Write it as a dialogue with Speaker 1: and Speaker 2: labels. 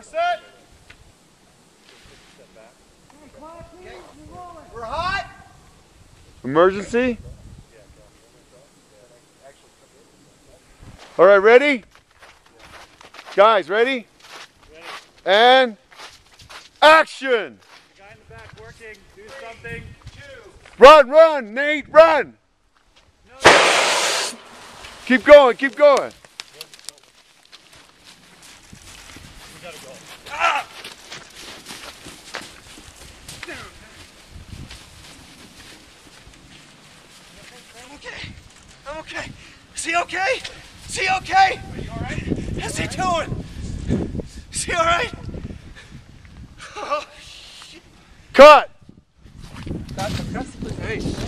Speaker 1: We're set. We're hot. Emergency. All right, ready? Guys, ready? And action!
Speaker 2: Working,
Speaker 1: run, run, Nate, run! Keep going, keep going.
Speaker 2: Gotta go.
Speaker 3: Okay. I'm okay. Is he okay? Is he okay?
Speaker 2: Are you alright?
Speaker 3: How's he doing? Is he alright? Oh,
Speaker 1: Cut!
Speaker 3: Hey.